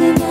to know